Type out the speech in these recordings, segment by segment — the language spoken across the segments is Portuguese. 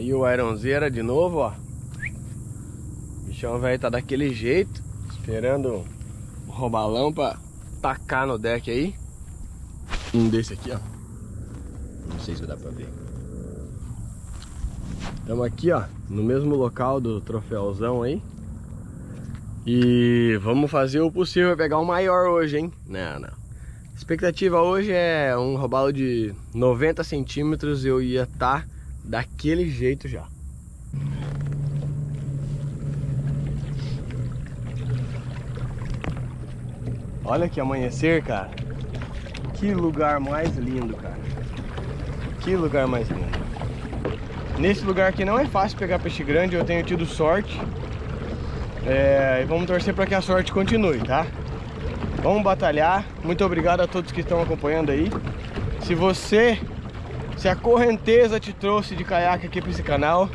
Aí o Ironzeira de novo, ó. O bichão velho tá daquele jeito, esperando o robalão pra tacar no deck aí. Um desse aqui, ó. Não sei se dá pra ver. Estamos aqui, ó, no mesmo local do troféuzão aí. E vamos fazer o possível pegar o maior hoje, hein? Não, não. A expectativa hoje é um robalo de 90 centímetros. Eu ia estar tá daquele jeito já. Olha que amanhecer, cara. Que lugar mais lindo, cara. Que lugar mais lindo. Nesse lugar aqui não é fácil pegar peixe grande, eu tenho tido sorte. É, vamos torcer para que a sorte continue, tá? Vamos batalhar. Muito obrigado a todos que estão acompanhando aí. Se você, se a correnteza te trouxe de caiaque aqui para esse canal,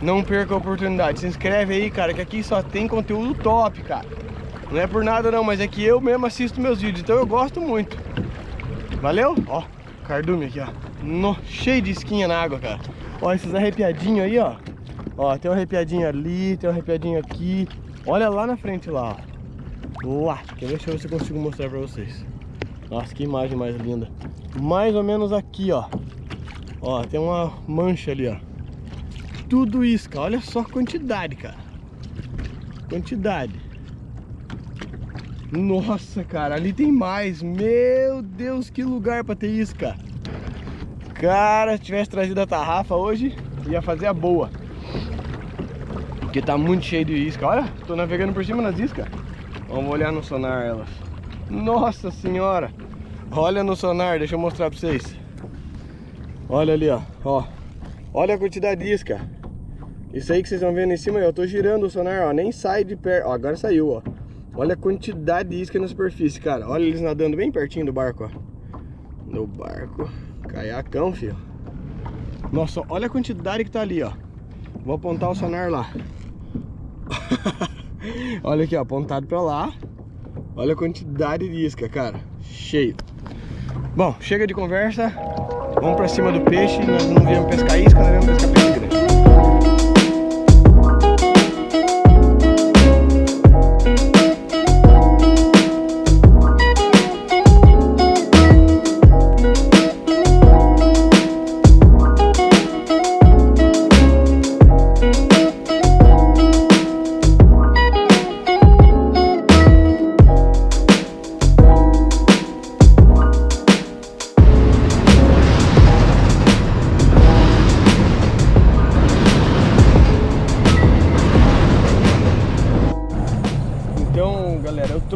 não perca a oportunidade. Se inscreve aí, cara, que aqui só tem conteúdo top, cara. Não é por nada não, mas é que eu mesmo assisto meus vídeos, então eu gosto muito. Valeu? Ó, cardume aqui, ó. No, cheio de esquinha na água, cara. Ó, esses arrepiadinhos aí, ó. Ó, tem um arrepiadinho ali, tem um arrepiadinho aqui. Olha lá na frente lá, ó. Lá, quer ver? Se eu consigo mostrar pra vocês. Nossa, que imagem mais linda. Mais ou menos aqui, ó. Ó, tem uma mancha ali, ó. Tudo isca. Olha só a quantidade, cara. Quantidade. Nossa, cara, ali tem mais. Meu Deus, que lugar pra ter isca. Cara, se tivesse trazido a tarrafa hoje, ia fazer a boa. Porque tá muito cheio de isca. Olha, tô navegando por cima das iscas. Vamos olhar no sonar elas. Nossa senhora. Olha no sonar, deixa eu mostrar pra vocês. Olha ali, ó. ó. Olha a quantidade de isca. Isso aí que vocês estão vendo em cima, eu tô girando o sonar, ó. Nem sai de perto. Ó, agora saiu, ó. Olha a quantidade de isca na superfície, cara. Olha eles nadando bem pertinho do barco, ó. No barco. Caiacão, filho. Nossa, olha a quantidade que tá ali, ó. Vou apontar o sonar lá. Olha aqui, ó, apontado pra lá. Olha a quantidade de isca, cara. Cheio. Bom, chega de conversa. Vamos pra cima do peixe. Nós não viemos pescar isca, nós viemos pescar peixe grande.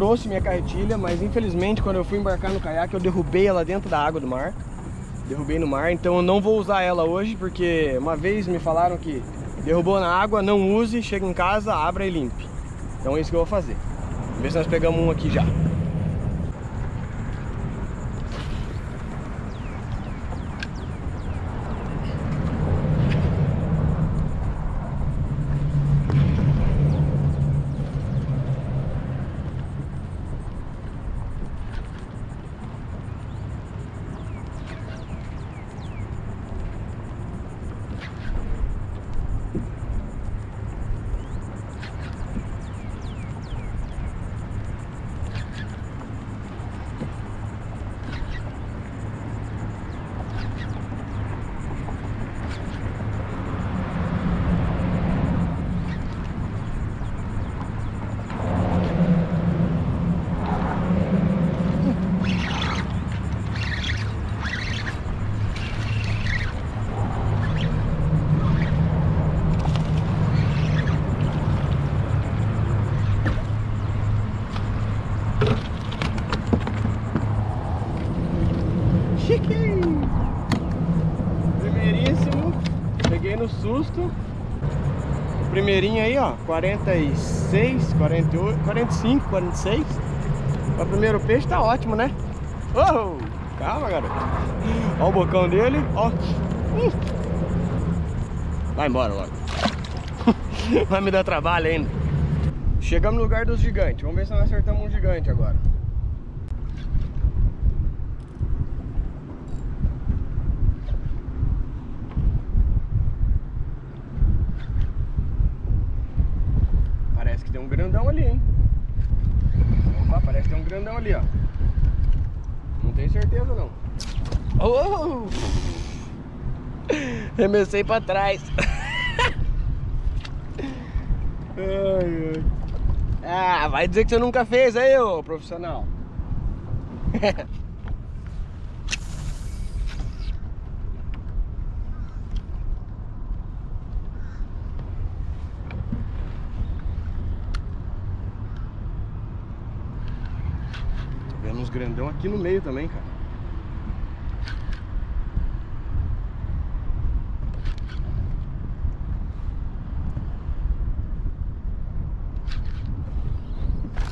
Trouxe minha carretilha, mas infelizmente quando eu fui embarcar no caiaque eu derrubei ela dentro da água do mar. Derrubei no mar, então eu não vou usar ela hoje, porque uma vez me falaram que derrubou na água, não use, chega em casa, abra e limpe. Então é isso que eu vou fazer. Vamos ver se nós pegamos um aqui já. Aí, ó. 46, 48, 45, 46. O primeiro peixe tá ótimo, né? Oh, calma, garoto. Ó o bocão dele, ó. Vai embora logo. Vai me dar trabalho ainda. Chegamos no lugar dos gigantes. Vamos ver se nós acertamos um gigante agora. que tem um grandão ali, hein? Opa, parece que tem um grandão ali, ó. Não tenho certeza, não. Oh! Remessei pra trás. ai, ai. Ah, vai dizer que você nunca fez aí, ô profissional. vendo uns grandão aqui no meio também, cara.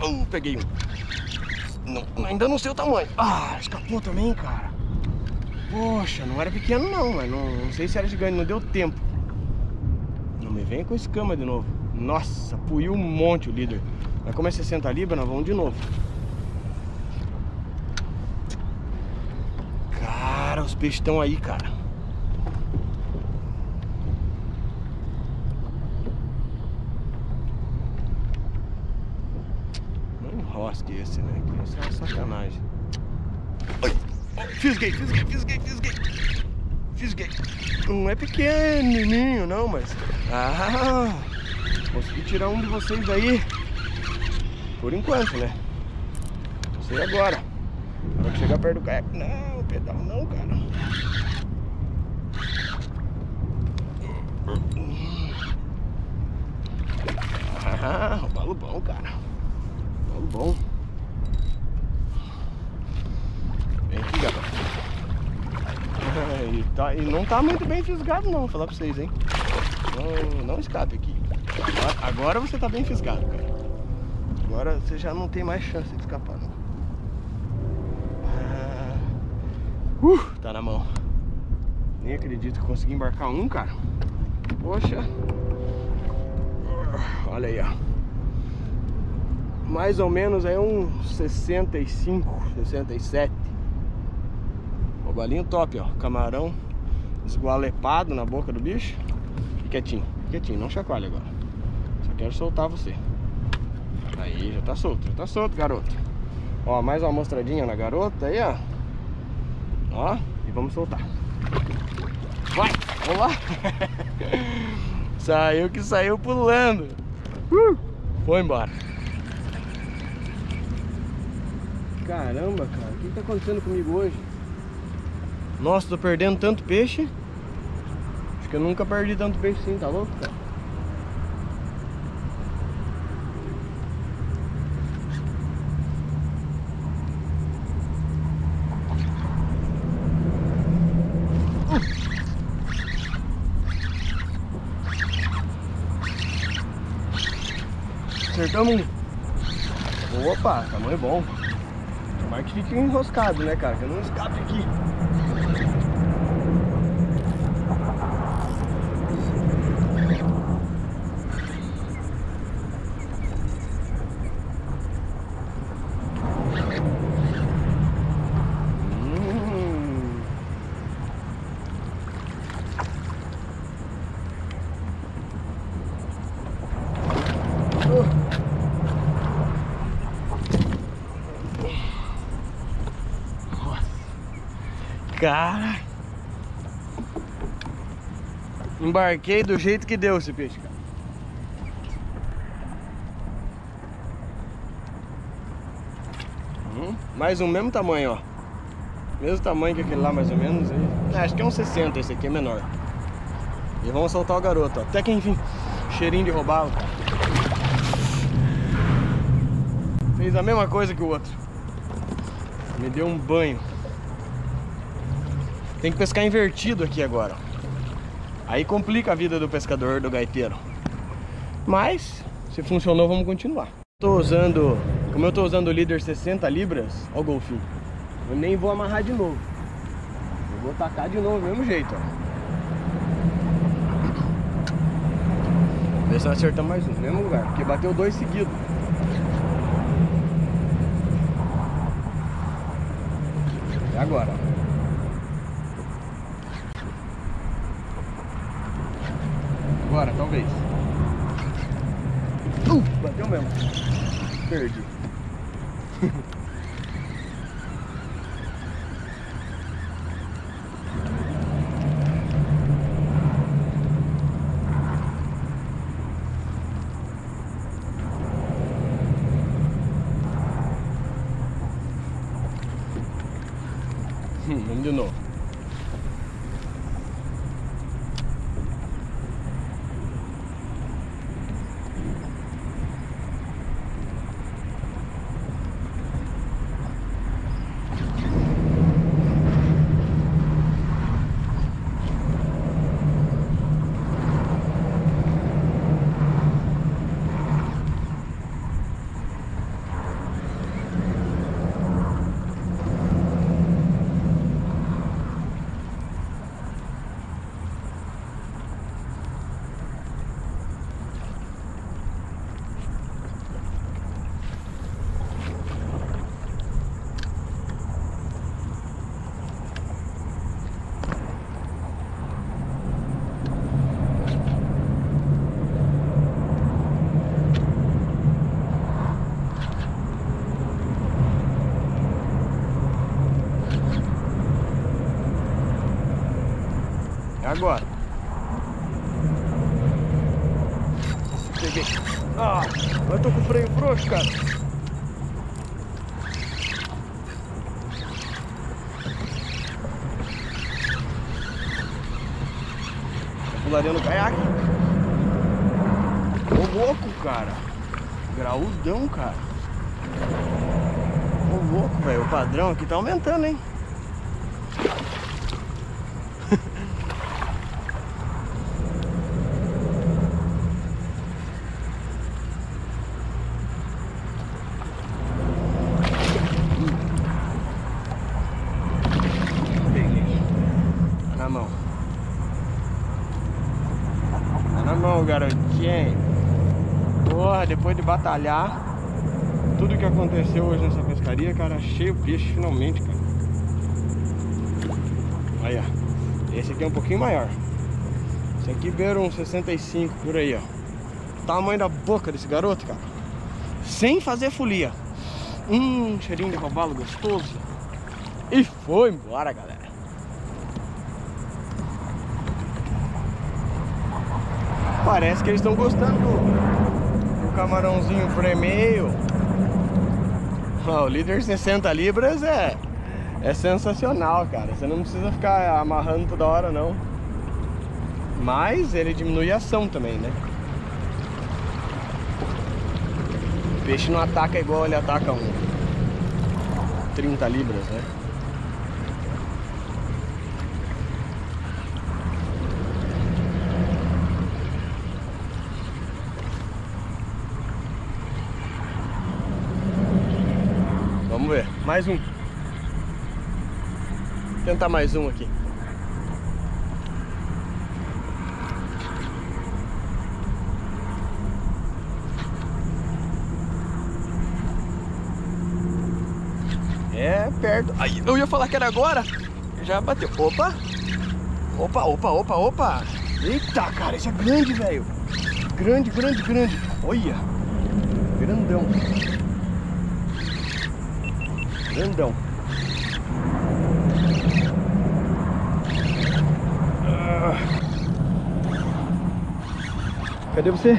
Uh, peguei um. Não, ainda não sei o tamanho. Ah, escapou também, cara. Poxa, não era pequeno não, mas não, não sei se era gigante, não deu tempo. Não me vem com escama de novo. Nossa, puiu um monte o líder. Mas como é 60 libras, nós vamos de novo. Cara, os peixes estão aí, cara. Não enrosque esse, né? Que esse é uma sacanagem. Ai, fisguei, fisguei, fisguei, fisguei. Fisguei. Não é pequenininho, não, mas... Ah, consegui tirar um de vocês aí. Por enquanto, né? Não sei agora. Chegar perto do caiaque. Não, pedal não, cara. Ah, robalo bom, cara. Robalo bom. Vem aqui, garoto. E, tá, e não tá muito bem fisgado não, vou falar pra vocês, hein. Não, não escape aqui. Agora, agora você tá bem fisgado, cara. Agora você já não tem mais chance de escapar, não. Uh, tá na mão. Nem acredito que consegui embarcar um, cara. Poxa. Olha aí, ó. Mais ou menos aí uns 65, 67. O balinho top, ó. Camarão esgualepado na boca do bicho. Fique quietinho, fique quietinho, não chacoalhe agora. Só quero soltar você. Aí, já tá solto, já tá solto, garoto. Ó, mais uma mostradinha na garota aí, ó. Ó, e vamos soltar. Vai, vamos lá. saiu que saiu pulando. Uh, foi embora. Caramba, cara, o que tá acontecendo comigo hoje? Nossa, tô perdendo tanto peixe. Acho que eu nunca perdi tanto peixe assim, tá louco, cara? Um. Opa, tamanho bom. Tomara que fique enroscado, né, cara? Que eu não escape aqui. Hum. Cara. Embarquei do jeito que deu esse peixe, cara. Hum, Mais um mesmo tamanho, ó. Mesmo tamanho que aquele lá, mais ou menos. Ah, Acho que é um 60, esse aqui é menor. E vamos soltar o garoto, ó. Até que enfim, cheirinho de robalo Fez a mesma coisa que o outro. Me deu um banho tem que pescar invertido aqui agora. Aí complica a vida do pescador, do gaiteiro. Mas, se funcionou, vamos continuar. Tô usando, como eu tô usando o líder 60 libras, ó o golfinho. Eu nem vou amarrar de novo. Eu vou tacar de novo do mesmo jeito, ó. Ver se nós acertamos mais um, no mesmo lugar. Porque bateu dois seguidos. E agora, ó. Agora, talvez. Uh, bateu mesmo. Perdi. Hum, vamos de novo. Agora. Peguei. Ah, eu tô com o freio frouxo, cara. Pularia no caiaque. Ô louco, cara. Graudão, cara. Ô louco, velho. O padrão aqui tá aumentando, hein? Peguei. Tá na mão. Tá na mão, garotinho. Depois de batalhar tudo que aconteceu hoje nessa pescaria, cara, achei o peixe finalmente, cara. Aí, ó. Esse aqui é um pouquinho maior. Esse aqui beira uns 65 por aí, ó. Tamanho da boca desse garoto, cara. Sem fazer folia. Hum, cheirinho de robalo gostoso. E foi embora, galera. Parece que eles estão gostando do, do camarãozinho fremeio. Ó, o líder 60 libras é, é sensacional, cara. Você não precisa ficar amarrando toda hora, não. Mas ele diminui a ação também, né? O peixe não ataca igual ele ataca um 30 libras, né? Vamos ver. Mais um. Tentar mais um aqui. É perto. Aí, eu ia falar que era agora. Já bateu. Opa! Opa, opa, opa, opa! Eita, cara, esse é grande, velho. Grande, grande, grande. Olha! Grandão. Grandão. Ah. Cadê você?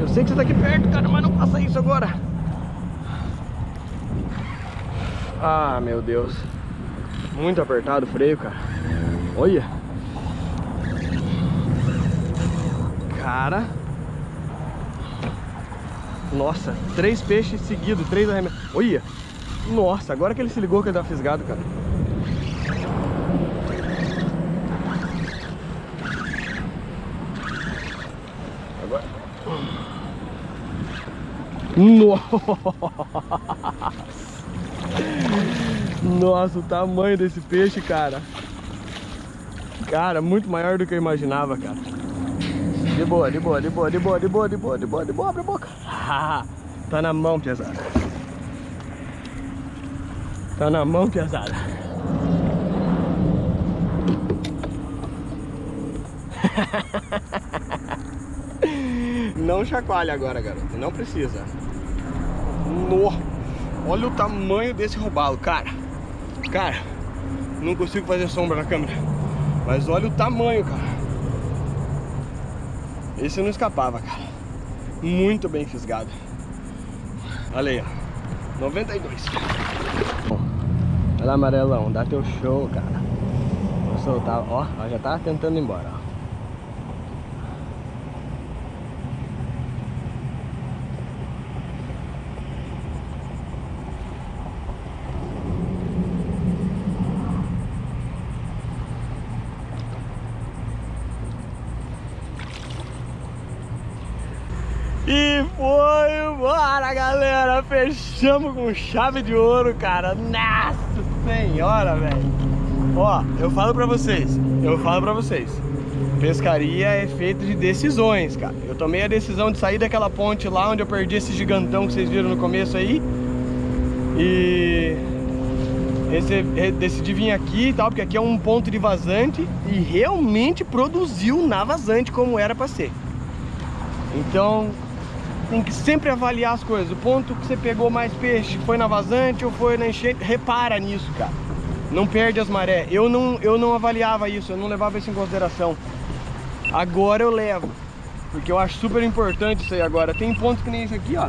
Eu sei que você tá aqui perto, cara, mas não faça isso agora. Ah, meu Deus. Muito apertado o freio, cara. Olha. Cara. Nossa, três peixes seguidos, três arremessos. Olha. Nossa, agora que ele se ligou que ele tá fisgado, cara. Agora. Nossa! Nossa, o tamanho desse peixe, cara. Cara, muito maior do que eu imaginava, cara. De boa, de boa, de boa, de boa, de boa, de boa, de boa, de boa, abre a boca. tá na mão, pesada. Tá na mão, pesada. Não chacoalha agora, garoto. Não precisa. No. Olha o tamanho desse robalo, cara. Cara, não consigo fazer sombra na câmera. Mas olha o tamanho, cara. Esse não escapava, cara. Muito bem fisgado. Olha aí, ó. 92. Olha lá, amarelão. Dá teu show, cara. Vou soltar. Ó, já tá tentando ir embora, ó. E foi embora, galera. Fechamos com chave de ouro, cara. Nossa senhora, velho. Ó, eu falo pra vocês, eu falo pra vocês. Pescaria é feito de decisões, cara. Eu tomei a decisão de sair daquela ponte lá onde eu perdi esse gigantão que vocês viram no começo aí. E esse, decidi vir aqui e tal, porque aqui é um ponto de vazante e realmente produziu na vazante como era pra ser. Então, tem que sempre avaliar as coisas. O ponto que você pegou mais peixe foi na vazante ou foi na enchente, repara nisso, cara. Não perde as marés. Eu não, eu não avaliava isso, eu não levava isso em consideração. Agora eu levo, porque eu acho super importante isso aí agora. Tem pontos que nem esse aqui, ó.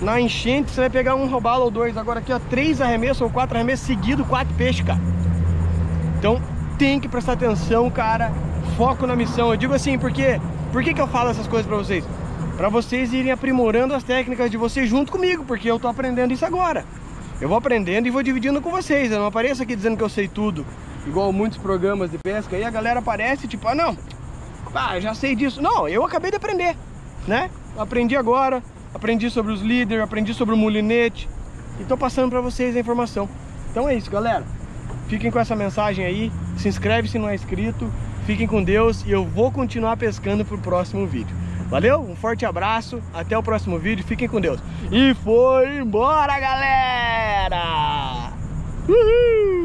Na enchente você vai pegar um robalo ou dois. Agora aqui, ó, três arremessos ou quatro arremessos seguidos, quatro peixes, cara. Então tem que prestar atenção, cara. Foco na missão. Eu digo assim, porque... Por que, que eu falo essas coisas pra vocês? Para vocês irem aprimorando as técnicas de vocês junto comigo, porque eu tô aprendendo isso agora. Eu vou aprendendo e vou dividindo com vocês. Eu não apareço aqui dizendo que eu sei tudo, igual muitos programas de pesca. Aí a galera aparece tipo, ah não, ah, já sei disso. Não, eu acabei de aprender, né? Aprendi agora, aprendi sobre os líderes, aprendi sobre o mulinete e tô passando para vocês a informação. Então é isso, galera. Fiquem com essa mensagem aí, se inscreve se não é inscrito, fiquem com Deus e eu vou continuar pescando pro próximo vídeo. Valeu? Um forte abraço, até o próximo vídeo, fiquem com Deus. E foi embora, galera! Uhul!